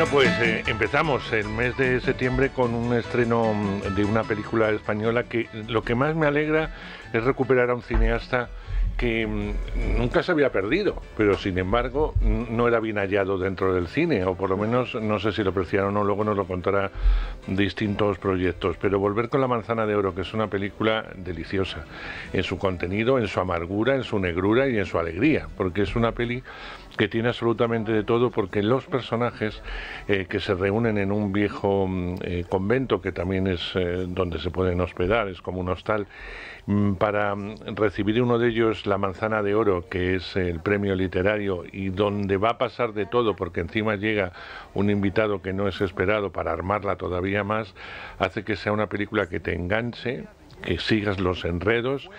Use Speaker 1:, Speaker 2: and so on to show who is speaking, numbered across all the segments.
Speaker 1: Bueno, pues eh, empezamos el mes de septiembre con un estreno mm, de una película española que lo que más me alegra es recuperar a un cineasta que mm, nunca se había perdido, pero sin embargo no era bien hallado dentro del cine, o por lo menos no sé si lo apreciaron o luego nos lo contará distintos proyectos. Pero Volver con la manzana de oro, que es una película deliciosa en su contenido, en su amargura, en su negrura y en su alegría, porque es una peli que tiene absolutamente de todo porque los personajes eh, que se reúnen en un viejo mm, eh, convento que también es eh, donde se pueden hospedar, es como un hostal, mm, para mm, recibir uno de ellos la manzana de oro, que es el premio literario y donde va a pasar de todo porque encima llega un invitado que no es esperado para armarla todavía más, hace que sea una película que te enganche, que sigas los enredos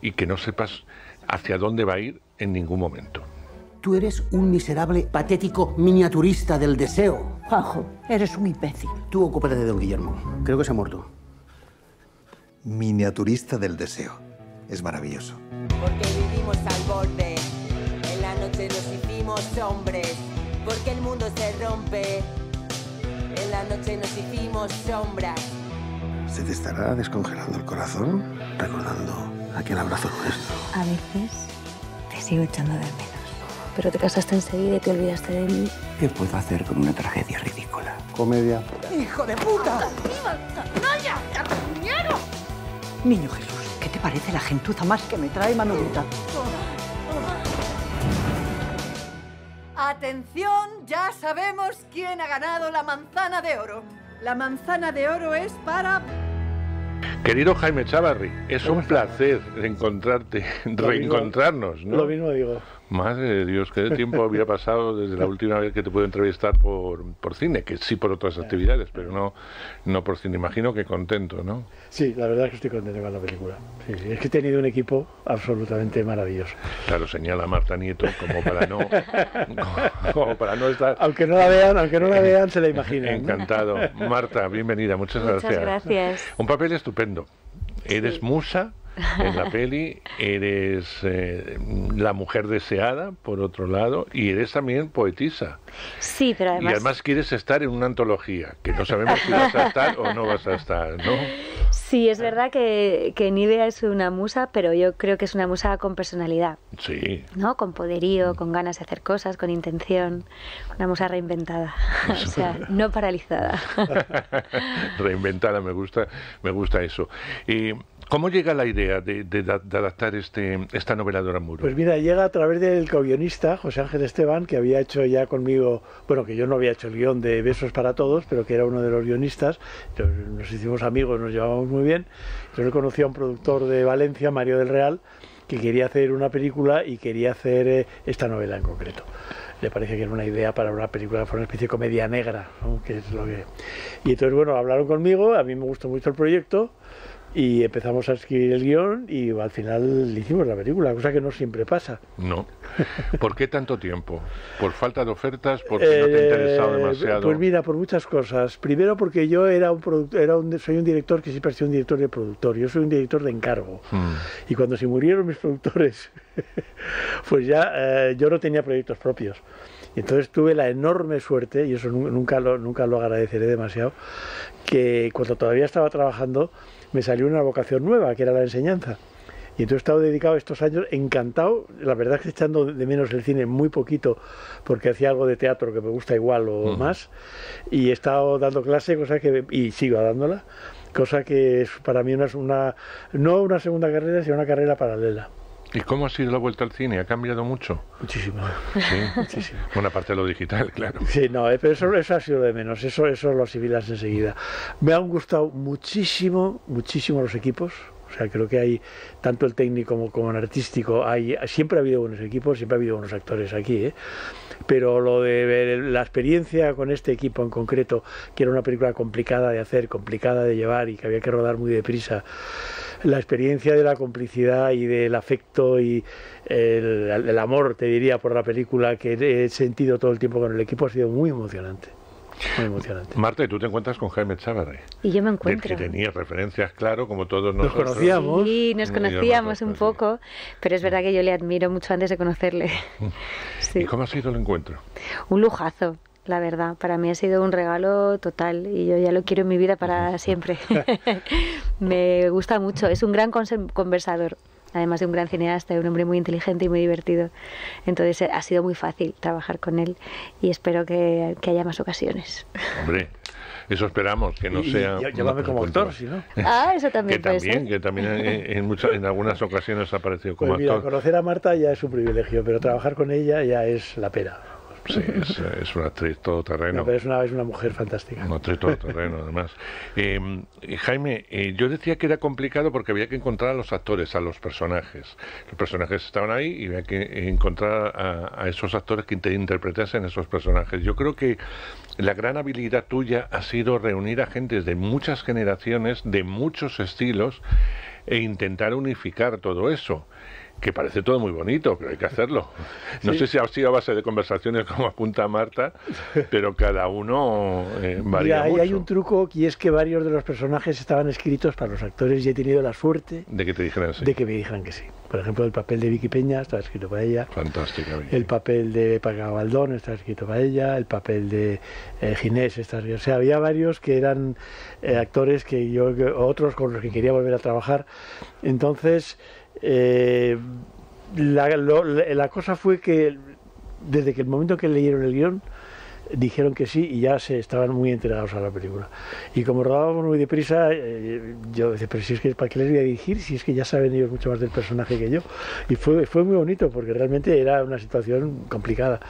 Speaker 1: y que no sepas hacia dónde va a ir en ningún momento.
Speaker 2: Tú eres un miserable, patético miniaturista del deseo.
Speaker 3: Juanjo, eres un imbécil.
Speaker 2: Tú ocúpate de don Guillermo. Creo que se ha muerto.
Speaker 4: Miniaturista del deseo. Es maravilloso.
Speaker 5: Porque vivimos al borde. En la noche nos hicimos hombres. Porque el mundo se rompe. En la noche nos hicimos sombras.
Speaker 4: ¿Se te estará descongelando el corazón recordando aquel abrazo nuestro?
Speaker 6: A veces te sigo echando de menos. Pero te casaste enseguida y te olvidaste de mí.
Speaker 4: ¿Qué puedo hacer con una tragedia ridícula?
Speaker 2: Comedia.
Speaker 3: ¡Hijo de puta! Niño Jesús, ¿qué te parece la gentuza más que me trae Manolita?
Speaker 7: Atención, ya sabemos quién ha ganado la manzana de oro. La manzana de oro es para...
Speaker 1: Querido Jaime Chavarri, es un placer encontrarte, reencontrarnos, ¿no?
Speaker 8: Lo mismo digo.
Speaker 1: Madre de Dios, qué tiempo había pasado desde la última vez que te pude entrevistar por, por cine, que sí por otras actividades, pero no, no por cine. Imagino que contento, ¿no?
Speaker 8: Sí, la verdad es que estoy contento con la película. Sí, sí, es que he tenido un equipo absolutamente maravilloso.
Speaker 1: Claro, señala Marta Nieto como para no, como para no estar.
Speaker 8: Aunque no la vean, aunque no la vean, se la imaginan.
Speaker 1: Encantado. Marta, bienvenida, muchas,
Speaker 6: Muchas
Speaker 1: gracias.
Speaker 6: gracias.
Speaker 1: Un papel estupendo. Eres
Speaker 6: Sí.
Speaker 1: musa en la peli, eres eh, la mujer deseada, por otro lado, y eres también poetisa.
Speaker 6: Sí, pero
Speaker 1: y
Speaker 6: además,
Speaker 1: quieres estar en una antología, que no sabemos si vas a estar o no vas a estar, ¿no?
Speaker 6: sí, es verdad que, que Nivea es una musa, pero yo creo que es una musa con personalidad,
Speaker 1: Sí.
Speaker 6: ¿no? Con poderío, con ganas de hacer cosas, con intención. Una musa reinventada, o sea, no paralizada.
Speaker 1: Reinventada, me gusta, me gusta eso. Y, ¿Cómo llega la idea de, de- de adaptar este, esta novela de Oramuro?
Speaker 8: Pues mira, llega a través del co-guionista, José Ángel Esteban, que había hecho ya conmigo, bueno, que yo no había hecho el guion de Besos para Todos, pero que era uno de los guionistas. Nos hicimos amigos, nos llevábamos muy bien. Entonces él conoció a un productor de Valencia, Mario del Real, que quería hacer una película y quería hacer eh, esta novela en concreto. Le parece que era una idea para una película, para una especie de comedia negra, ¿no? que es lo que... Y entonces, bueno, hablaron conmigo, a mí me gustó mucho el proyecto, y empezamos a escribir el guion y al final hicimos la película, cosa que no siempre pasa.
Speaker 1: No. ¿Por qué tanto tiempo? ¿Por falta de ofertas? ¿Porque no te ha interesado
Speaker 8: Eh,
Speaker 1: demasiado?
Speaker 8: Pues mira, por muchas cosas. Primero porque yo era un era un, soy un director que siempre ha sido un director de productor. Yo soy un director de encargo.
Speaker 1: Mm.
Speaker 8: Y cuando se murieron mis productores, pues ya eh, yo no tenía proyectos propios. Y entonces tuve la enorme suerte, y eso nu- nunca lo, nunca lo agradeceré demasiado, que cuando todavía estaba trabajando me salió una vocación nueva, que era la enseñanza. Y entonces he estado dedicado estos años encantado, la verdad es que echando de menos el cine muy poquito, porque hacía algo de teatro que me gusta igual o más, y he estado dando clase, cosa que, y sigo dándola, cosa que es para mí una, una no una segunda carrera, sino una carrera paralela.
Speaker 1: ¿Y cómo ha sido la vuelta al cine? ¿Ha cambiado mucho?
Speaker 8: Muchísimo.
Speaker 1: Sí.
Speaker 8: Muchísimo.
Speaker 1: Una parte de lo digital, claro.
Speaker 8: Sí, no, eh, pero eso, eso ha sido de menos, eso, eso lo asimilas enseguida. Me han gustado muchísimo, muchísimo los equipos. O sea, creo que hay tanto el técnico como, como el artístico. Hay, siempre ha habido buenos equipos, siempre ha habido buenos actores aquí. ¿eh? Pero lo de la experiencia con este equipo en concreto, que era una película complicada de hacer, complicada de llevar y que había que rodar muy deprisa, la experiencia de la complicidad y del afecto y el, el amor, te diría, por la película que he sentido todo el tiempo con el equipo ha sido muy emocionante. Muy emocionante.
Speaker 1: Marta, y tú te encuentras con Jaime Chávarri,
Speaker 6: Y yo me
Speaker 1: del que
Speaker 6: encuentro.
Speaker 1: tenías referencias, claro, como todos
Speaker 8: Nos conocíamos.
Speaker 6: Sí, nos
Speaker 1: Y
Speaker 6: conocíamos un poco, pero es verdad que yo le admiro mucho antes de conocerle.
Speaker 1: ¿Y
Speaker 6: Sí.
Speaker 1: cómo ha sido el encuentro?
Speaker 6: Un lujazo. La verdad. Para mí ha sido un regalo total y yo ya lo quiero en mi vida para siempre. Me gusta mucho, es un gran conversador además de un gran cineasta y un hombre muy inteligente y muy divertido. Entonces eh, ha sido muy fácil trabajar con él y espero que, haya más ocasiones.
Speaker 1: Hombre, eso esperamos, que no sea...
Speaker 8: llámame como actor, si no.
Speaker 6: Ah, eso también
Speaker 1: que también, Que también en, muchas, en algunas ocasiones ha aparecido como
Speaker 8: pues mira,
Speaker 1: actor.
Speaker 8: conocer a Marta ya es un privilegio, pero trabajar con ella ya es la pena.
Speaker 1: Sí, es, una actriz todoterreno.
Speaker 8: pero es una, es una mujer fantástica.
Speaker 1: Una actriz todoterreno, además. Eh, Jaime, eh, yo decía que era complicado porque había que encontrar a los actores, a los personajes. Los personajes estaban ahí y había que encontrar a, esos actores que interpretasen esos personajes. Yo creo que la gran habilidad tuya ha sido reunir a gentes de muchas generaciones, de muchos estilos, e intentar unificar todo eso que parece todo muy bonito, pero hay que hacerlo. No sé si ha sido a base de conversaciones como apunta Marta, pero cada uno eh, varía
Speaker 8: ahí hay un truco y es que varios de los personajes estaban escritos para los actores y he tenido la suerte
Speaker 1: de que te dijeran
Speaker 8: De que me dijeran que sí. Por ejemplo, el papel de Vicky Peña estaba escrito para ella.
Speaker 1: Fantásticamente.
Speaker 8: El papel de Paca Baldón está escrito para ella. El papel de eh, Ginés está escrito. O sea, había varios que eran eh, actores que yo, otros con los que quería volver a trabajar. Entonces, eh, la, cosa fue que desde que el momento que leyeron el guion, dijeron que sí y ya se estaban muy enterados a la película. Y como rodábamos muy deprisa, eh, yo decía, pero si es que ¿para qué les voy a dirigir? Si es que ya saben ellos mucho más del personaje que yo. Y fue, fue muy bonito porque realmente era una situación complicada.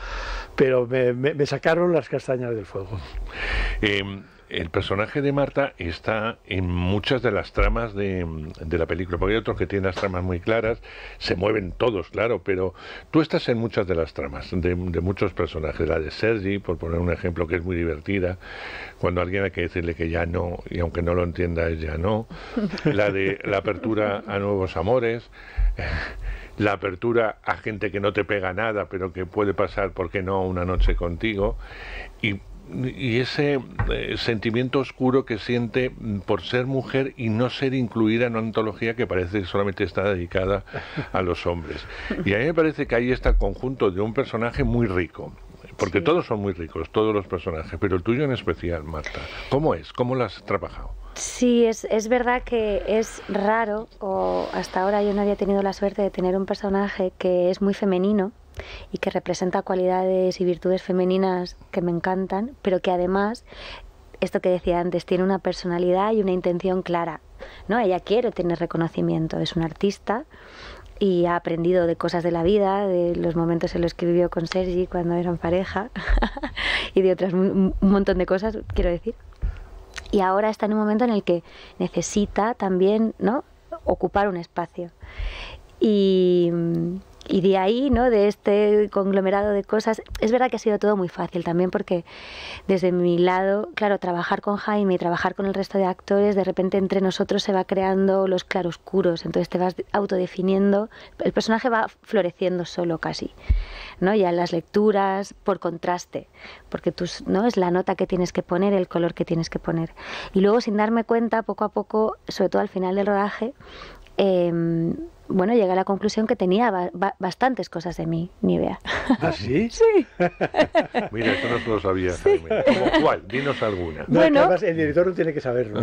Speaker 8: Pero me, sacaron las castañas del fuego.
Speaker 1: Em, el personaje de Marta está en muchas de las tramas de, la película, porque hay otros que tienen las tramas muy claras, se mueven todos, claro, pero tú estás en muchas de las tramas, de, muchos personajes. La de Sergi, por poner un ejemplo que es muy divertida, cuando alguien hay que decirle que ya no, y aunque no lo entienda, es ya no. La de la apertura a nuevos amores la apertura a gente que no te pega nada, pero que puede pasar, ¿por qué no?, una noche contigo. Y y ese eh, sentimiento oscuro que siente por ser mujer y no ser incluida en una antología que parece que solamente está dedicada a los hombres. Y a mí me parece que ahí está el conjunto de un personaje muy rico. Porque todos son muy ricos, todos los personajes, pero el tuyo en especial, Marta. ¿Cómo es? ¿Cómo lo has trabajado?
Speaker 6: Sí, es, es verdad que es raro, o hasta ahora yo no había tenido la suerte de tener un personaje que es muy femenino, y que representa cualidades y virtudes femeninas que me encantan, pero que además, esto que decía antes, tiene una personalidad y una intención clara. ¿no? Ella quiere tener reconocimiento, es una artista y ha aprendido de cosas de la vida, de los momentos en los que vivió con Sergi cuando eran pareja y de otras un montón de cosas, quiero decir. Y ahora está en un momento en el que necesita también, ¿no? ocupar un espacio. Y, y de ahí, ¿no? de este conglomerado de cosas, es verdad que ha sido todo muy fácil también porque desde mi lado, claro, trabajar con Jaime y trabajar con el resto de actores, de repente entre nosotros se va creando los claroscuros, entonces te vas autodefiniendo, el personaje va floreciendo solo casi, ¿no? Ya las lecturas por contraste, porque tú, ¿no? es la nota que tienes que poner, el color que tienes que poner. Y luego sin darme cuenta, poco a poco, sobre todo al final del rodaje, eh, bueno, llegué a la conclusión que tenía bastantes cosas de mí, ni idea.
Speaker 8: ¿Ah, sí?
Speaker 6: sí.
Speaker 1: Mira, esto no lo sabía, Jaime. cuál? Dinos alguna.
Speaker 8: bueno, el director no tiene que saberlo.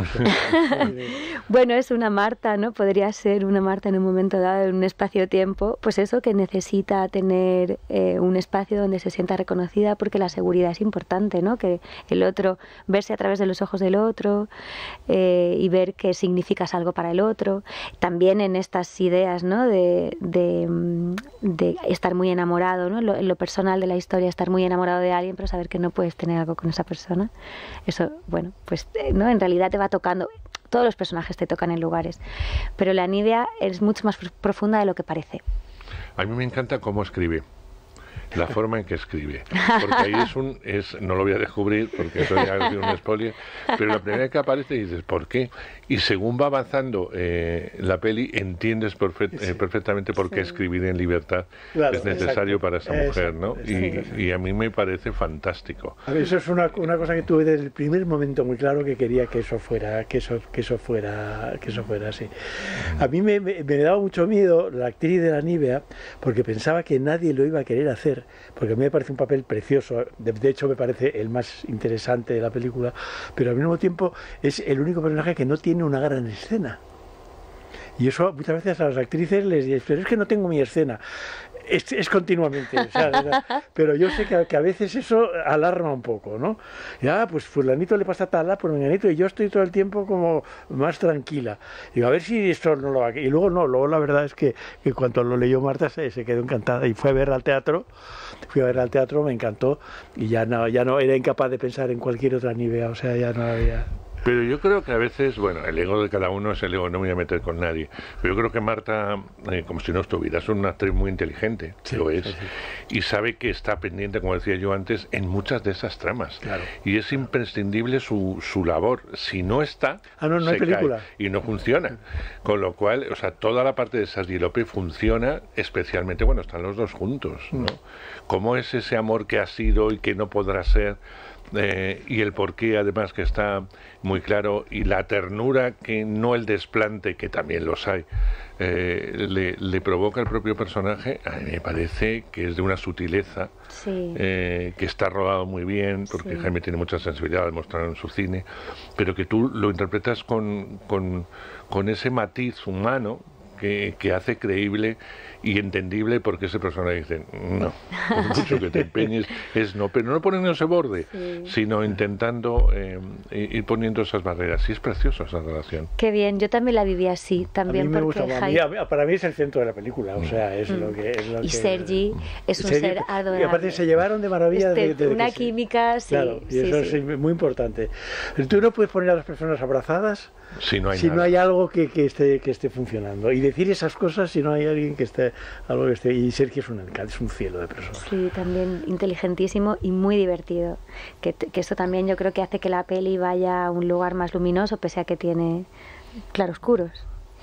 Speaker 6: bueno, es una Marta, ¿no? Podría ser una Marta en un momento dado, en un espacio-tiempo, pues eso, que necesita tener eh, un espacio donde se sienta reconocida porque la seguridad es importante, ¿no? Que el otro, verse a través de los ojos del otro eh, y ver que significas algo para el otro. También en estas ideas ¿no? de, de, estar muy enamorado, ¿no? en lo, personal de la historia, estar muy enamorado de alguien, pero saber que no puedes tener algo con esa persona. Eso, bueno, pues eh, ¿no? en realidad te va tocando. Todos los personajes te tocan en lugares, pero la Nidia es mucho más profunda de lo que parece.
Speaker 1: A mí me encanta cómo escribe la forma en que escribe. Porque ahí es un, es, no lo voy a descubrir porque eso ya es un spoiler, pero la primera vez que aparece dices, ¿por qué? Y según va avanzando eh, la peli, entiendes eh, perfectamente por qué escribir en libertad es necesario para esa mujer, ¿no? Y, a mí me parece fantástico.
Speaker 8: A eso es una, una, cosa que tuve desde el primer momento muy claro que quería que eso fuera, que eso, que eso fuera, que eso fuera así. A mí me, me, me daba mucho miedo la actriz de la Nivea porque pensaba que nadie lo iba a querer hacer porque a mí me parece un papel precioso, de, de hecho me parece el más interesante de la película, pero al mismo tiempo es el único personaje que no tiene una gran escena. Y eso muchas veces a las actrices les dices, pero es que no tengo mi escena. Es, es continuamente, o sea, pero yo sé que, a- que a veces eso alarma un poco, ¿no? Ya, pues fulanito le pasa tal, pues menganito, y yo estoy todo el tiempo como más tranquila. Digo, a ver si esto no lo. Y luego no, luego la verdad es que, que cuando lo leyó Marta se, se quedó encantada y fue a ver al teatro, fui a ver al teatro, me encantó, y ya no, ya no, era incapaz de pensar en cualquier otra Nivea, o sea, ya no había...
Speaker 1: Pero yo creo que a veces, bueno, el ego de cada uno es el ego, no me voy a meter con nadie. Pero yo creo que Marta, eh, como si no estuviera, es una actriz muy inteligente,
Speaker 8: Sí,
Speaker 1: lo es.
Speaker 8: sí, sí.
Speaker 1: Y sabe que está pendiente, como decía yo antes, en muchas de esas tramas.
Speaker 8: Claro.
Speaker 1: Y es imprescindible su, su labor. Si no está,
Speaker 8: Ah, no, no
Speaker 1: se
Speaker 8: hay película.
Speaker 1: cae y no funciona. Con lo cual, o sea, toda la parte de Sardi Lope funciona especialmente cuando están los dos juntos, ¿no?
Speaker 8: Mm.
Speaker 1: ¿Cómo es ese amor que ha sido y que no podrá ser? Eh, y el porqué además que está muy claro y la ternura que no el desplante que también los hay eh, le, le provoca el propio personaje a mí me parece que es de una sutileza
Speaker 6: Sí.
Speaker 1: eh, que está rodado muy bien, porque
Speaker 6: Sí.
Speaker 1: Jaime tiene mucha sensibilidad al mostrarlo en su cine, pero que tú lo interpretas con, con, con ese matiz humano que, que hace creíble y entendible porque ese personaje dice, no, por mucho que te empeñes, es no, pero no poniendo ese borde,
Speaker 6: Sí.
Speaker 1: sino intentando eh, ir poniendo esas barreras. Y es preciosa esa relación.
Speaker 6: Qué bien, yo también la viví así,
Speaker 8: A
Speaker 6: también
Speaker 8: mí me
Speaker 6: porque
Speaker 8: gusta, a mí- a para mí es el centro de la película, o sea, es lo que... Es lo
Speaker 6: Mm. y
Speaker 8: que-
Speaker 6: Sergi es un
Speaker 8: Sergi-
Speaker 6: ser adorable.
Speaker 8: Y aparte se llevaron de maravilla
Speaker 6: Este,
Speaker 8: de, de- de
Speaker 6: una química, sí,
Speaker 8: Claro, y
Speaker 6: sí,
Speaker 8: eso
Speaker 6: sí.
Speaker 8: es muy importante. Tú no puedes poner a las personas abrazadas
Speaker 1: Si no hay
Speaker 8: si
Speaker 1: nada.
Speaker 8: no hay algo que, que esté que esté funcionando y decir esas cosas si no hay alguien que esté algo que esté y Sergio es un alcalde es un cielo de persona
Speaker 6: Sí, también inteligentísimo y muy divertido. Que, que esto también yo creo que hace que la peli vaya a un lugar más luminoso, pese a que tiene claroscuros.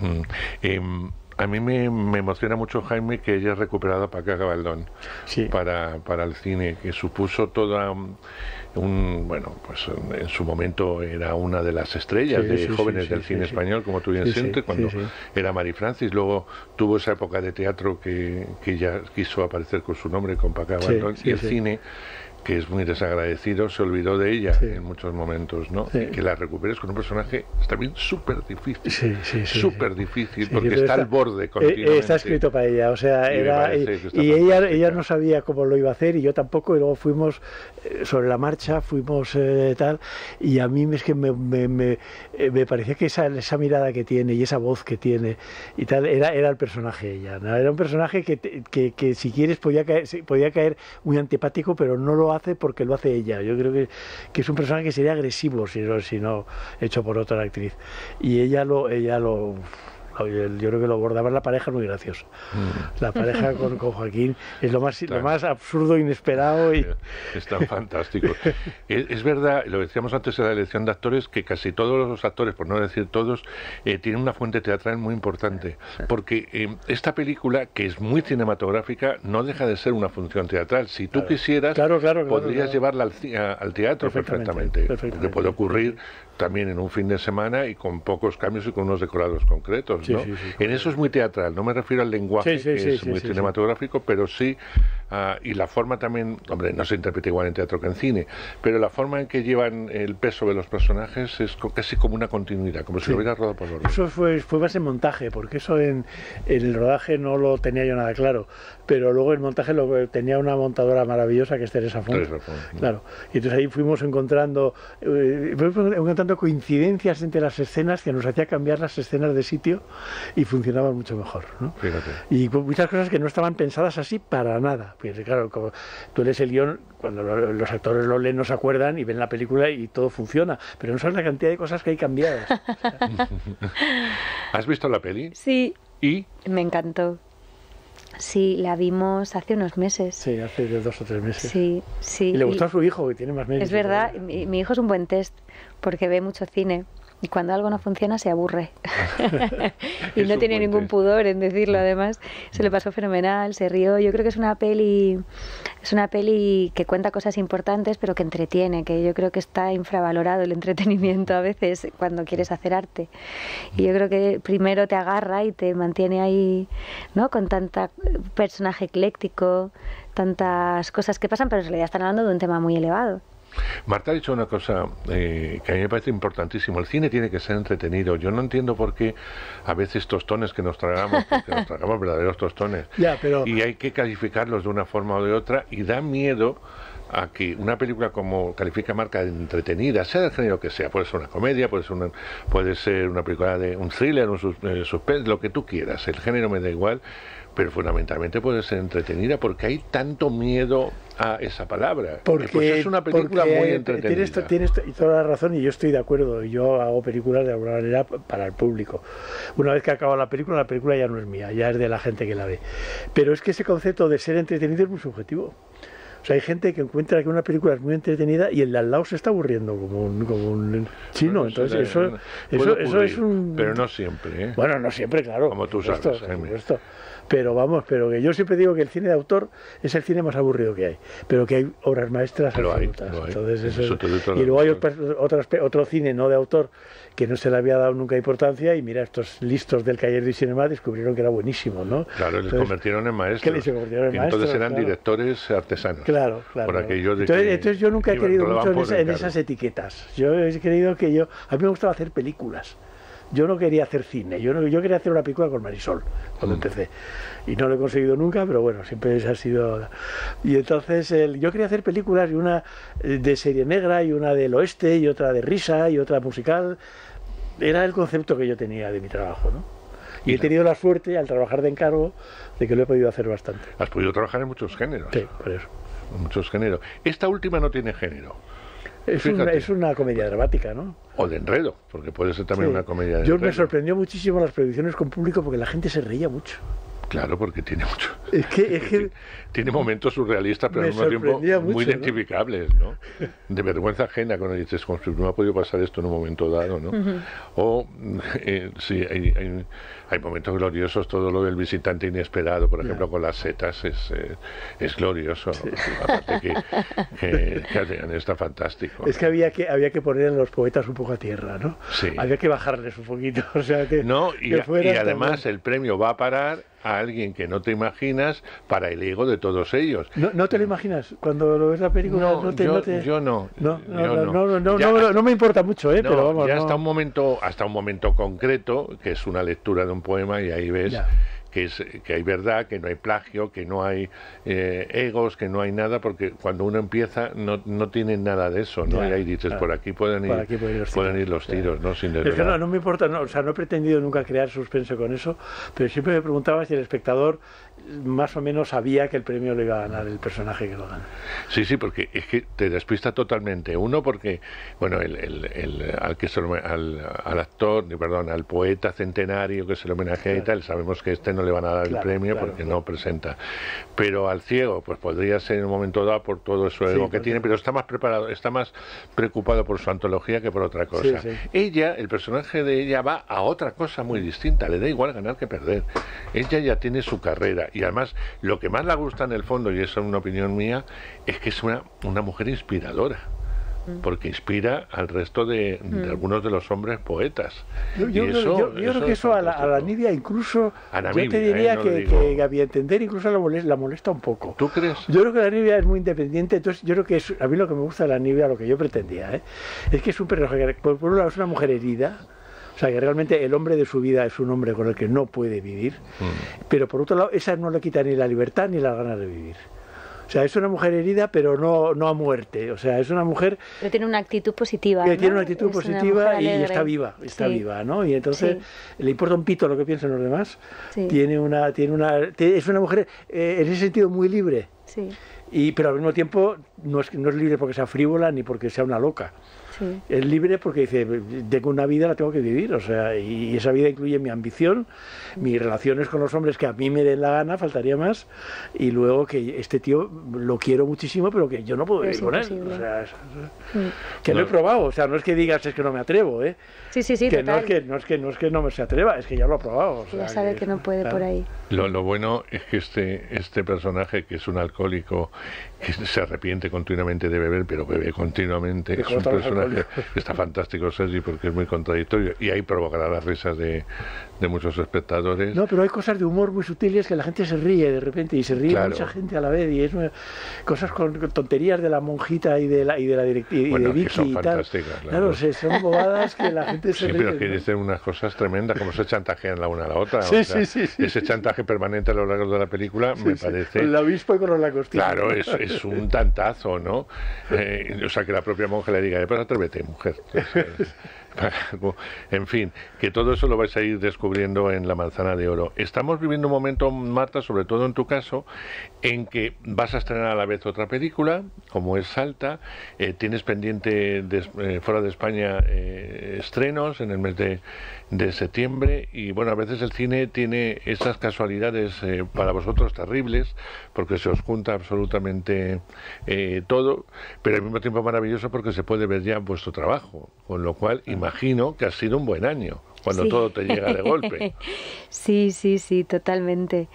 Speaker 1: Mm. Em, a mí me, me emociona mucho, Jaime, que haya recuperado a Paca Gabaldón
Speaker 8: Sí.
Speaker 1: para, para el cine, que supuso toda um, un, bueno, pues en su momento era una de las estrellas
Speaker 8: Sí,
Speaker 1: de
Speaker 8: sí,
Speaker 1: jóvenes del cine español, como tú bien sientes, cuando era Mari Francis, luego tuvo esa época de teatro que, que ya quiso aparecer con su nombre, con Paca Gabaldón, y el cine que es muy desagradecido, se olvidó de ella
Speaker 8: Sí.
Speaker 1: en muchos momentos, ¿no?
Speaker 8: Sí.
Speaker 1: Y que la recuperes con un personaje también súper difícil.
Speaker 8: Sí, sí, sí,
Speaker 1: Súper difícil, porque
Speaker 8: pero
Speaker 1: está, al borde
Speaker 8: eh,
Speaker 1: continuamente.
Speaker 8: está escrito para ella, o sea,
Speaker 1: Y me
Speaker 8: era, y,
Speaker 1: está
Speaker 8: y ella, ella no sabía cómo lo iba a hacer y yo tampoco, y luego fuimos eh, sobre la marcha, fuimos eh, tal, y a mí es que me, me, me, eh, me parecía que esa, esa mirada que tiene y esa voz que tiene y tal, era, era el personaje ella, ¿no? era un personaje que, que, que si quieres podía caer, podía caer muy antipático, pero no lo hace porque lo hace ella, yo creo que, que es un personaje que sería agresivo si no, si no hecho por otra actriz, y ella lo, ella lo Yo creo que lo abordaba la pareja muy gracioso. La pareja con, con Joaquín es lo más, lo más absurdo, inesperado y
Speaker 1: Están fantásticos. es, es verdad, lo decíamos antes de la elección de actores, que casi todos los actores, por no decir todos, eh, tienen una fuente teatral muy importante. Porque eh, esta película, que es muy cinematográfica, no deja de ser una función teatral. Si tú quisieras,
Speaker 8: Claro, claro, claro,
Speaker 1: podrías llevarla al, al teatro
Speaker 8: Perfectamente,
Speaker 1: perfectamente.
Speaker 8: perfectamente.
Speaker 1: Porque puede ocurrir también en un fin de semana y con pocos cambios y con unos decorados concretos.
Speaker 8: Sí,
Speaker 1: ¿no?
Speaker 8: sí, sí,
Speaker 1: en eso es muy teatral, no me refiero al lenguaje, que es muy cinematográfico, pero sí, ah, y la forma también, hombre, no se interpreta igual en teatro que en cine, pero la forma en que llevan el peso de los personajes es co- casi como una continuidad, como si lo hubiera rodado por los
Speaker 8: Eso fue, fue más en montaje, porque eso en, en el rodaje no lo tenía yo nada claro. Pero luego en montaje lo, tenía una montadora maravillosa que es Teresa Font.
Speaker 1: Teresa Font.
Speaker 8: Claro. Y entonces ahí fuimos encontrando, eh, fuimos encontrando coincidencias entre las escenas que nos hacía cambiar las escenas de sitio y funcionaban mucho mejor. ¿no?
Speaker 1: Fíjate.
Speaker 8: Y muchas cosas que no estaban pensadas así para nada. Pues claro, como tú lees el guion, cuando lo- los actores lo leen no se acuerdan y ven la película y todo funciona. Pero no sabes la cantidad de cosas que hay cambiadas.
Speaker 1: ¿Has visto la peli?
Speaker 6: Sí,
Speaker 1: Y
Speaker 6: me encantó. Sí, la vimos hace unos meses.
Speaker 8: Sí, hace dos o tres meses.
Speaker 6: Sí, sí.
Speaker 8: Y le
Speaker 6: y-
Speaker 8: gustó a su hijo, que tiene más méritos.
Speaker 6: Es verdad, mi, mi hijo es un buen test porque ve mucho cine y cuando algo no funciona se aburre. y no tiene ningún pudor en decirlo además. Se le pasó fenomenal, se rió. Yo creo que es una peli es una peli que cuenta cosas importantes pero que entretiene, que yo creo que está infravalorado el entretenimiento a veces cuando quieres hacer arte. Y yo creo que primero te agarra y te mantiene ahí, ¿no? Con tanta personaje ecléctico, tantas cosas que pasan, pero en realidad están hablando de un tema muy elevado.
Speaker 1: Marta ha dicho una cosa eh, que a mí me parece importantísimo. El cine tiene que ser entretenido. Yo no entiendo por qué a veces tostones que nos tragamos, porque nos tragamos verdaderos tostones,
Speaker 8: Ya, pero-
Speaker 1: y hay que calificarlos de una forma o de otra, y da miedo a que una película como califica marca de entretenida, sea del género que sea, puede ser una comedia, puede ser una, puede ser una película de un thriller, un eh, suspense, lo que tú quieras, el género me da igual, pero fundamentalmente puede ser entretenida porque hay tanto miedo a esa palabra.
Speaker 8: Porque
Speaker 1: Pues es una película
Speaker 8: porque
Speaker 1: muy
Speaker 8: eh,
Speaker 1: entretenida.
Speaker 8: Tienes, tienes to- toda la razón y yo estoy de acuerdo. Yo hago películas de alguna manera para el público. Una vez que acaba la película, la película ya no es mía, ya es de la gente que la ve. Pero es que ese concepto de ser entretenido es muy subjetivo. O sea, hay gente que encuentra que una película es muy entretenida y el de al lado se está aburriendo como un, como un chino.
Speaker 1: Bueno,
Speaker 8: Entonces, eso, eso, eso es un...
Speaker 1: Pero no siempre, ¿eh?
Speaker 8: Bueno, no siempre, claro.
Speaker 1: Como tú sabes,
Speaker 8: supuesto. Pero vamos, pero que yo siempre digo que el cine de autor es el cine más aburrido que hay, pero que hay obras maestras
Speaker 1: Lo hay,
Speaker 8: absolutas.
Speaker 1: hay.
Speaker 8: Entonces, eso
Speaker 1: Eso
Speaker 8: es- y luego hay otras- otro cine no de autor que no se le había dado nunca importancia y mira, estos listos del Cahiers du Cinema descubrieron que era buenísimo, ¿no?
Speaker 1: Claro, les
Speaker 8: Entonces,
Speaker 1: convirtieron en maestros.
Speaker 8: que les convirtieron en
Speaker 1: Y entonces
Speaker 8: maestros,
Speaker 1: eran
Speaker 8: claro.
Speaker 1: directores artesanos.
Speaker 8: Claro, claro.
Speaker 1: Por aquello de
Speaker 8: entonces,
Speaker 1: que
Speaker 8: entonces yo nunca he
Speaker 1: rodaban
Speaker 8: mucho en, esa- en esas etiquetas. Yo he querido que yo... A mí me gustaba hacer películas. Yo no quería hacer cine, yo, no, yo quería hacer una película con Marisol cuando
Speaker 1: Mm.
Speaker 8: empecé. Y no lo he conseguido nunca, pero bueno, siempre esa ha sido... Y entonces el- yo quería hacer películas y una eh, de serie negra y una del oeste y otra de risa y otra musical. Era el concepto que yo tenía de mi trabajo, ¿no? Y he tenido la suerte al trabajar de encargo de que lo he podido hacer bastante.
Speaker 1: Has podido trabajar en muchos géneros.
Speaker 8: Sí, por eso.
Speaker 1: Muchos géneros. Esta última no tiene género.
Speaker 8: Es una,
Speaker 1: Fíjate.
Speaker 8: es una comedia dramática, ¿no?
Speaker 1: O de enredo, porque puede ser también
Speaker 8: Sí.
Speaker 1: una comedia de
Speaker 8: Yo
Speaker 1: enredo.
Speaker 8: me sorprendió muchísimo las predicciones con público porque la gente se reía mucho.
Speaker 1: Claro, porque tiene mucho.
Speaker 8: Es que, es que
Speaker 1: Tiene momentos surrealistas, pero al mismo tiempo muy identificables, ¿no? De vergüenza ajena cuando dices, "Con- no ha podido pasar esto en un momento dado, ¿no? O, eh, sí, hay, hay, hay momentos gloriosos, todo lo del visitante inesperado, por ejemplo, con las setas, es, eh, es glorioso. Aparte que, que, que Adrián está fantástico.
Speaker 8: es que había que había que poner a los poetas un poco a tierra, ¿no?
Speaker 1: Sí.
Speaker 8: Había que bajarles un poquito, o sea que
Speaker 1: No, y, además el premio va a parar a alguien que no te imaginas para el ego de todos ellos.
Speaker 8: no, no te lo imaginas cuando lo ves la película,
Speaker 1: No,
Speaker 8: no, te,
Speaker 1: yo-
Speaker 8: no te-
Speaker 1: yo no,
Speaker 8: no, no, no,
Speaker 1: no.
Speaker 8: no, no,
Speaker 1: Ya
Speaker 8: no, me importa mucho, eh, pero vamos,
Speaker 1: ya hasta un momento, hasta un momento concreto, que es una lectura de un poema y ahí ves
Speaker 8: Ya.
Speaker 1: Que es que hay verdad, que no hay plagio, que no hay eh, egos, que no hay nada, porque cuando uno empieza no, no tiene nada de eso, ¿no?
Speaker 8: Ya,
Speaker 1: y ahí dices,
Speaker 8: claro.
Speaker 1: por aquí pueden ir,
Speaker 8: Por aquí pueden ir los
Speaker 1: pueden
Speaker 8: tiros,
Speaker 1: ir los
Speaker 8: claro.
Speaker 1: tiros, ¿no? Sin
Speaker 8: Es que no, no me importa, no, o sea, no he pretendido nunca crear suspense con eso, pero siempre me preguntaba si el espectador más o menos sabía que el premio lo iba a ganar el personaje que lo gana.
Speaker 1: Sí, sí, porque es que te despista totalmente. Uno, porque, bueno, el, el- el- al, que se lo- al, al actor, perdón, al poeta centenario que se le homenajea y tal, sabemos que este no le van a dar
Speaker 8: Claro,
Speaker 1: el premio
Speaker 8: claro,
Speaker 1: porque no presenta. Pero al ciego, pues podría ser en un momento dado por todo eso
Speaker 8: Sí,
Speaker 1: ego que tiene, pero está más preparado, está más preocupado por su antología que por otra cosa.
Speaker 8: Sí, sí.
Speaker 1: Ella, el personaje de ella va a otra cosa muy distinta, le da igual ganar que perder. Ella ya tiene su carrera y además lo que más le gusta en el fondo, y eso es una opinión mía, es que es una, una mujer inspiradora.
Speaker 8: Mm.
Speaker 1: Porque inspira al resto de, de algunos de los hombres poetas.
Speaker 8: Yo, yo creo-
Speaker 1: eso-
Speaker 8: yo- yo creo que
Speaker 1: es
Speaker 8: eso a la, a la. Nibia incluso,
Speaker 1: A
Speaker 8: yo te diría
Speaker 1: ¿eh? No
Speaker 8: que, que mi entender incluso la molesta, la molesta un poco.
Speaker 1: ¿Tú crees?
Speaker 8: Yo creo que la Nibia es muy independiente, entonces yo creo que es, a mí lo que me gusta de la Nibia, lo que yo pretendía, ¿eh? es que es un personaje por, por un lado es una mujer herida, sea que realmente el hombre de su vida es un hombre con el que no puede vivir,
Speaker 1: Mm.
Speaker 8: pero por otro lado esa no le quita ni la libertad ni las ganas de vivir. O sea, es una mujer herida, pero no, no a muerte. O sea, es una mujer
Speaker 6: Pero tiene una actitud positiva.
Speaker 8: que
Speaker 6: ¿no?
Speaker 8: tiene una actitud
Speaker 6: Es
Speaker 8: positiva y está viva, está
Speaker 6: Sí.
Speaker 8: viva, ¿no? Y entonces
Speaker 6: Sí.
Speaker 8: le importa un pito lo que piensen los demás.
Speaker 6: Sí.
Speaker 8: Tiene una, tiene una, es una mujer eh, en ese sentido muy libre.
Speaker 6: Sí.
Speaker 8: Y, pero al mismo tiempo no es, no es libre porque sea frívola ni porque sea una loca. Es libre porque dice, tengo una vida, la tengo que vivir, o sea, y esa vida incluye mi ambición, mis relaciones con los hombres que a mí me den la gana, faltaría más, y luego que este tío lo quiero muchísimo, pero que yo no puedo vivir con él. O sea, mm. que lo he probado, o sea, no es que digas es que no me atrevo, ¿eh?
Speaker 6: Sí, sí, sí,
Speaker 8: que No es que no es que no es que no me se atreva, es que ya lo ha probado.
Speaker 6: ya sabe que, no puede por ahí.
Speaker 1: Lo, lo bueno es que este este personaje que es un alcohólico que se arrepiente continuamente de beber, pero bebe continuamente, es un personaje está fantástico Sergi porque es muy contradictorio y ahí provocará las risas de, de muchos espectadores.
Speaker 8: No, pero hay cosas de humor muy sutiles que la gente se ríe de repente y se ríe mucha gente a la vez y es cosas con tonterías de la monjita y de la y de la directiva y de Vicky y tal. Claro, son bobadas que la gente se
Speaker 1: sí,
Speaker 8: ríe.
Speaker 1: pero que dicen unas cosas tremendas como se chantajean la una a la otra. Sí, sí, sí, Ese chantaje permanente a lo largo de la película me parece.
Speaker 8: Con el obispo y con los lagostillos.
Speaker 1: Claro, es, es un tantazo, ¿no? Eh, o sea, que la propia monja le diga, pues atrévete, mujer. en fin, que todo eso lo vais a ir descubriendo en La Manzana de Oro. Estamos viviendo un momento, Marta, sobre todo en tu caso, en que vas a estrenar a la vez otra película, como es Salta, eh, tienes pendiente eh, fuera de España eh, estrenos en el mes de, de, septiembre y bueno, a veces el cine tiene esas casualidades para vosotros terribles, porque se os junta absolutamente todo, pero al mismo tiempo maravilloso porque se puede ver ya vuestro trabajo, con lo cual imagino que ha sido un buen año cuando todo te llega de golpe.
Speaker 6: sí, sí, sí, totalmente.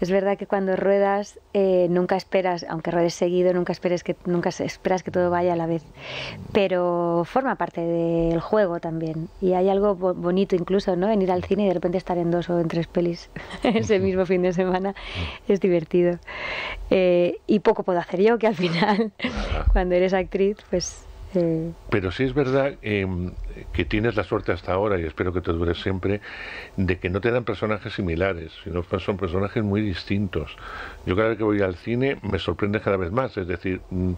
Speaker 6: Es verdad que cuando ruedas eh, nunca esperas, aunque ruedes seguido, nunca esperes que nunca esperas que todo vaya a la vez. Pero forma parte del juego también. Y hay algo bonito incluso, ¿no? En ir al cine y de repente estar en dos o en tres pelis ese mismo fin de semana es divertido. Eh, y poco puedo hacer yo, que al final, cuando eres actriz, pues
Speaker 1: pero sí es verdad em, que tienes la suerte hasta ahora, y espero que te dure siempre, de que no te dan personajes similares, sino son personajes muy distintos. Yo cada vez que voy al cine me sorprende cada vez más, es decir, mm,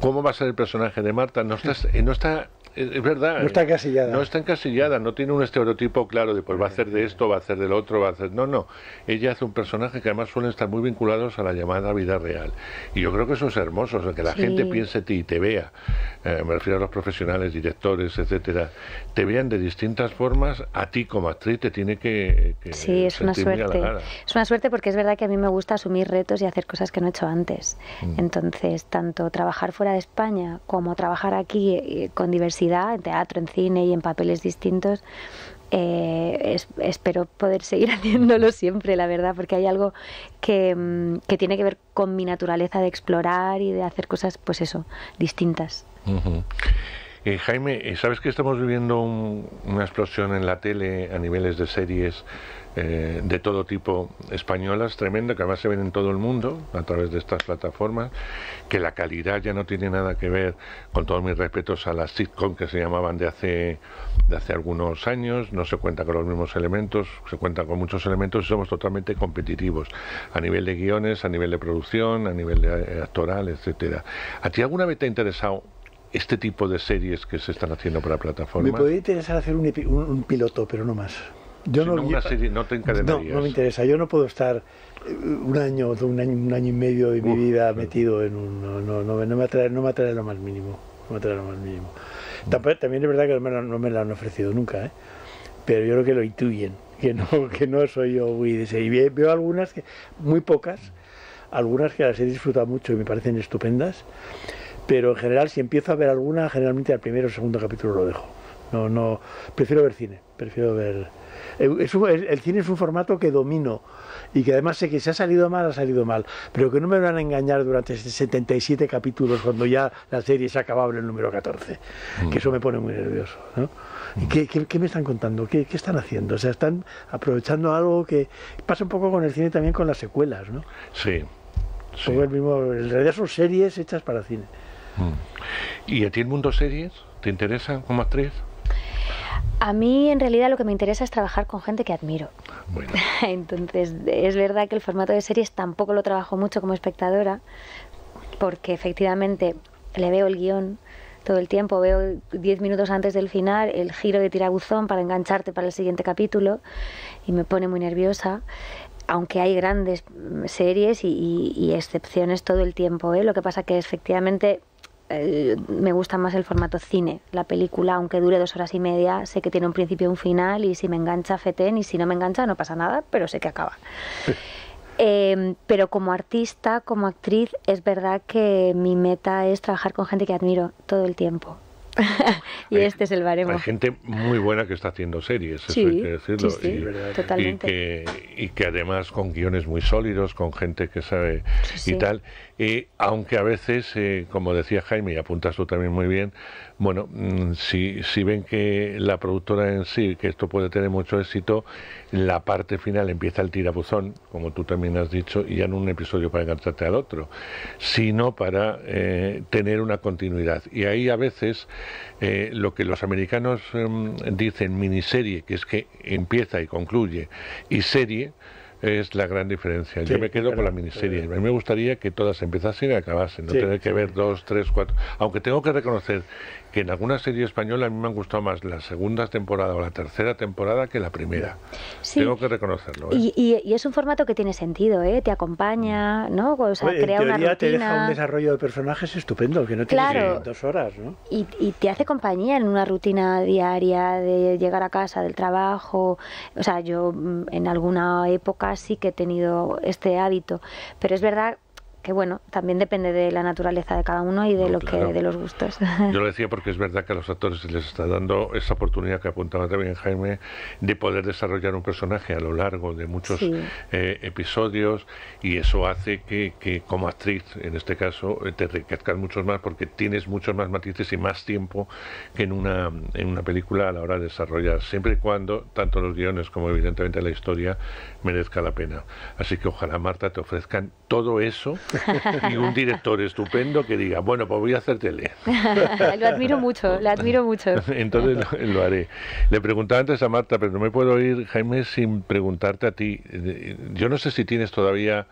Speaker 1: ¿cómo va a ser el personaje de Marta? No, estás, eh, no está es verdad.
Speaker 8: No está encasillada.
Speaker 1: No está encasillada, no tiene un estereotipo claro de pues va a hacer de esto, va a hacer del otro, va a hacer. No, no. Ella hace un personaje que además suelen estar muy vinculados a la llamada vida real. Y yo creo que eso es hermoso, o que la gente piense ti y te vea. Eh, me refiero a los profesionales, directores, etcétera. Te vean de distintas formas, a ti como actriz te tiene que.
Speaker 6: sí, es una suerte. Es una suerte porque es verdad que a mí me gusta asumir retos y hacer cosas que no he hecho antes. Mm. Entonces, tanto trabajar fuera de España como trabajar aquí eh, con diversidad en teatro, en cine y en papeles distintos, eh, espero poder seguir haciéndolo siempre, la verdad, porque hay algo que, mm, que, tiene que ver con mi naturaleza de explorar y de hacer cosas, pues eso, distintas.
Speaker 1: Eh, Jaime, eh, ¿sabes que estamos viviendo una explosión en la tele a niveles de series eh, de todo tipo españolas tremenda, que además se ven en todo el mundo a través de estas plataformas, que la calidad ya no tiene nada que ver, con todos mis respetos a las sitcom que se llamaban de hace, de hace algunos años, no se cuenta con los mismos elementos, se cuenta con muchos elementos y somos totalmente competitivos a nivel de guiones, a nivel de producción, a nivel de eh, actoral, etcétera. ¿A ti alguna vez te ha interesado este tipo de series que se están haciendo para plataformas?
Speaker 8: Me podría interesar hacer un, un piloto, pero no más.
Speaker 1: Yo no, no te
Speaker 8: no, no, me interesa. Yo no puedo estar eh, un año, un año, un año y medio de mi vida metido en un... No, no, no, me atrae, no me atrae lo más mínimo. No me atrae lo más mínimo. También es verdad que no me, lo, no me lo han ofrecido nunca, ¿eh? pero yo creo que lo intuyen, que no, que no soy yo muy de ese. Y veo algunas, que, muy pocas, algunas que las he disfrutado mucho y me parecen estupendas, pero en general si empiezo a ver alguna, generalmente al primero o segundo capítulo lo dejo. No, no, prefiero ver cine, prefiero ver el cine es un formato que domino y que además sé que si ha salido mal, ha salido mal, pero que no me van a engañar durante 77 capítulos cuando ya la serie se acababa en el número 14, que mm. eso me pone muy nervioso. ¿no? ¿Qué, qué, me están contando? ¿Qué, ¿Qué, están haciendo? O sea, están aprovechando algo que pasa un poco con el cine también con las secuelas, ¿no?
Speaker 1: Sí.
Speaker 8: El mismo, en realidad son series hechas para cine.
Speaker 1: Mm. ¿Y a ti el mundo series? ¿Te interesa como actriz?
Speaker 6: A mí en realidad lo que me interesa es trabajar con gente que admiro. Entonces es verdad que el formato de series tampoco lo trabajo mucho como espectadora, porque efectivamente le veo el guion todo el tiempo, veo 10 minutos antes del final el giro de tirabuzón para engancharte para el siguiente capítulo y me pone muy nerviosa aunque hay grandes series y, excepciones todo el tiempo. ¿eh? Lo que pasa que efectivamente eh, me gusta más el formato cine. La película, aunque dure dos horas y media, sé que tiene un principio y un final y si me engancha, fetén y si no me engancha, no pasa nada, pero sé que acaba. Eh, pero como artista, como actriz, es verdad que mi meta es trabajar con gente que admiro todo el tiempo. y
Speaker 1: Hay-
Speaker 6: este es el baremo.
Speaker 1: Hay gente muy buena que está haciendo series, eso
Speaker 6: Sí,
Speaker 1: hay que decirlo.
Speaker 6: sí, sí,
Speaker 1: y,
Speaker 6: totalmente.
Speaker 1: y que, y que además con guiones muy sólidos, con gente que sabe y tal. Y aunque a veces, eh, como decía Jaime, y apuntas tú también muy bien, bueno, mm, si, si ven que la productora en sí, que esto puede tener mucho éxito, la parte final empieza el tirabuzón, como tú también has dicho, y ya no un episodio para engancharte al otro, sino para eh, tener una continuidad. Y ahí a veces eh, lo que los americanos em, dicen miniserie, que es que empieza y concluye, y serie, es la gran diferencia. Yo me quedo con la miniserie. A mí me gustaría que todas empezasen y acabasen, no
Speaker 8: Sí,
Speaker 1: tener que
Speaker 8: sí.
Speaker 1: ver dos, tres, cuatro. Aunque tengo que reconocer que en alguna serie española a mí me han gustado más la segunda temporada o la tercera temporada que la primera.
Speaker 6: Sí.
Speaker 1: Tengo que reconocerlo. ¿eh?
Speaker 6: Y, y- y es un formato que tiene sentido, ¿eh? Te acompaña, ¿no? O sea,
Speaker 8: Oye, en
Speaker 6: crea una
Speaker 8: teoría te deja un
Speaker 6: rutina.
Speaker 8: desarrollo de personajes estupendo, que no tiene
Speaker 6: Claro.
Speaker 8: dos horas, ¿no?
Speaker 6: Y, y te hace compañía en una rutina diaria de llegar a casa del trabajo. O sea, yo mm, en alguna época sí que he tenido este hábito, pero es verdad que bueno, también depende de la naturaleza de cada uno y de
Speaker 1: No,
Speaker 6: lo
Speaker 1: claro.
Speaker 6: que de los gustos.
Speaker 1: Yo lo decía porque es verdad que a los actores se les está dando esa oportunidad que apuntaba también Jaime de poder desarrollar un personaje a lo largo de muchos
Speaker 6: Sí.
Speaker 1: eh, episodios y eso hace que, que como actriz, en este caso, eh, te enriquezcas mucho más porque tienes muchos más matices y más tiempo que en una, en una película a la hora de desarrollar, siempre y cuando tanto los guiones como evidentemente la historia merezca la pena. Así que ojalá Marta te ofrezcan todo eso y un director estupendo que diga, bueno, pues voy a hacer tele.
Speaker 6: lo admiro mucho, lo admiro mucho.
Speaker 1: Entonces lo, lo haré. Le preguntaba antes a Marta, pero no me puedo ir, Jaime, sin preguntarte a ti. Yo no sé si tienes todavía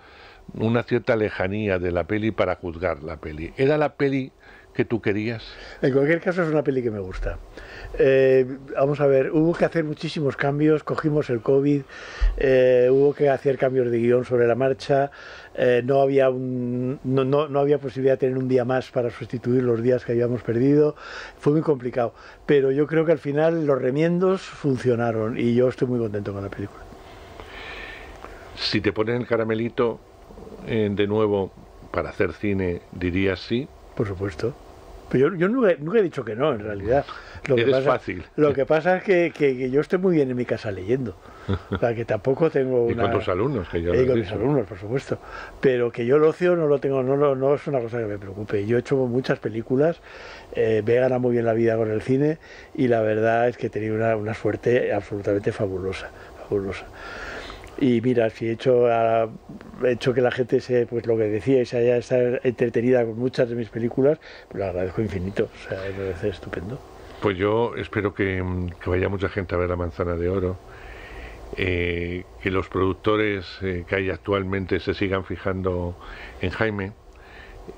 Speaker 1: una cierta lejanía de la peli para juzgar la peli. ¿Era la peli que tú querías?
Speaker 8: En cualquier caso es una peli que me gusta. Eh, vamos a ver, hubo que hacer muchísimos cambios, cogimos el COVID, eh, hubo que hacer cambios de guion sobre la marcha, eh, no, había un- no, no- no había posibilidad de tener un día más para sustituir los días que habíamos perdido, fue muy complicado, pero yo creo que al final los remiendos funcionaron y yo estoy muy contento con la película.
Speaker 1: Si te ponen el caramelito de nuevo para hacer cine, dirías sí.
Speaker 8: Por supuesto. Pero yo, yo nunca, nunca he dicho que no, en realidad. Lo que pasa,
Speaker 1: fácil.
Speaker 8: Lo que pasa es que, que- que yo estoy muy bien en mi casa leyendo. O sea, que tampoco tengo
Speaker 1: Y con tus alumnos, que ya lo
Speaker 8: y con mis alumnos, por supuesto. Pero que yo el ocio no lo tengo, no, lo- no es una cosa que me preocupe. Yo he hecho muchas películas, eh, me he ganado muy bien la vida con el cine y la verdad es que he tenido una, una suerte absolutamente fabulosa, fabulosa. Y mira, si he hecho, a- he hecho que la gente se, pues lo que decía, se haya estado entretenida con muchas de mis películas, pues lo agradezco infinito. O sea, me estupendo.
Speaker 1: Pues yo espero que, mm, que vaya mucha gente a ver La Manzana de Oro, eh, que los productores eh, que hay actualmente se sigan fijando en Jaime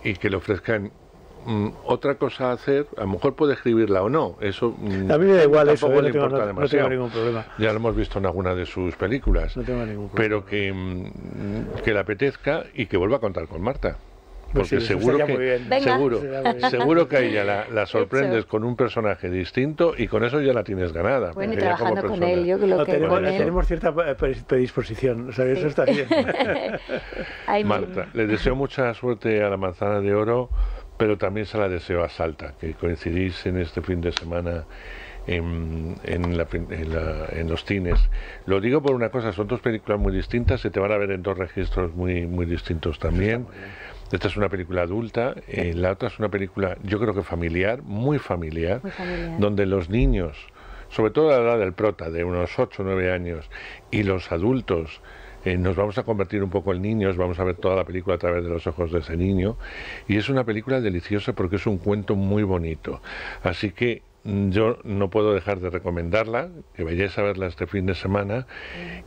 Speaker 1: y que le ofrezcan mm, otra cosa a hacer, a lo mejor puede escribirla o no, eso mm,
Speaker 8: A mí me da igual eso,
Speaker 1: tampoco
Speaker 8: eh,
Speaker 1: le
Speaker 8: no tengo,
Speaker 1: importa
Speaker 8: no- no
Speaker 1: demasiado.
Speaker 8: tengo ningún problema.
Speaker 1: Ya lo hemos visto en alguna de sus películas,
Speaker 8: No tengo ningún problema.
Speaker 1: pero que, mm, que le apetezca y que vuelva a contar con Marta.
Speaker 8: Pues
Speaker 1: Porque
Speaker 8: sí,
Speaker 1: seguro que seguro, seguro que a ella la, la sorprendes con un personaje distinto y con eso ya la tienes ganada.
Speaker 6: Bueno, y
Speaker 1: porque ella como
Speaker 6: trabajando con
Speaker 1: persona-
Speaker 6: él, yo que lo
Speaker 8: No,
Speaker 6: que
Speaker 8: tenemos,
Speaker 6: con él-
Speaker 8: tenemos cierta eh, pre- predisposición, o sea, eso está bien.
Speaker 1: Marta, le deseo mucha suerte a la manzana de oro, pero también se la deseo a Salta, que coincidís en este fin de semana en, en, la en la- en los cines. Lo digo por una cosa, son dos películas muy distintas, se te van a ver en dos registros muy, muy distintos también. Esta es una película adulta, eh, la otra es una película, yo creo que familiar, muy familiar,
Speaker 6: Muy familiar.
Speaker 1: donde los niños, sobre todo a la edad del prota, de unos 8 o 9 años, y los adultos, eh, nos vamos a convertir un poco en niños, vamos a ver toda la película a través de los ojos de ese niño, y es una película deliciosa porque es un cuento muy bonito. Así que yo no puedo dejar de recomendarla, que vayáis a verla este fin de semana,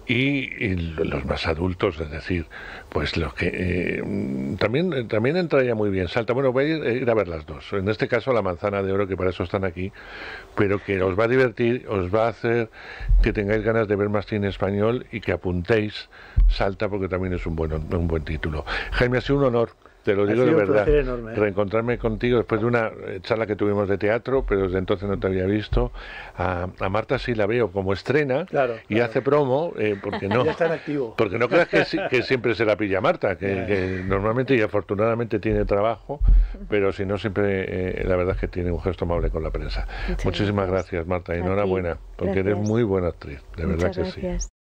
Speaker 1: y, los más adultos, es decir, pues los que eh, también, también entra ya muy bien. Salta, bueno, voy a ir a ver las dos. En este caso, la manzana de oro, que para eso están aquí, pero que os va a divertir, os va a hacer que tengáis ganas de ver más cine español y que apuntéis Salta, porque también es un buen, un buen título. Jaime, ha sido un honor Te lo
Speaker 8: Ha
Speaker 1: digo de verdad.
Speaker 8: placer enorme, ¿eh?
Speaker 1: Reencontrarme contigo después de una charla que tuvimos de teatro, pero desde entonces no te había visto. A, a Marta sí la veo como estrena
Speaker 8: Claro,
Speaker 1: y
Speaker 8: claro.
Speaker 1: hace promo, eh, porque no.
Speaker 8: Ya está en activo.
Speaker 1: Porque no creas que, que siempre se la pilla Marta, que, normalmente y afortunadamente tiene trabajo, pero si no, siempre eh, la verdad es que tiene un gesto amable con la prensa.
Speaker 6: Muchas
Speaker 1: Muchísimas
Speaker 6: gracias.
Speaker 1: gracias, Marta, y enhorabuena, porque eres muy buena actriz, de verdad
Speaker 6: Muchas
Speaker 1: que sí.
Speaker 6: gracias.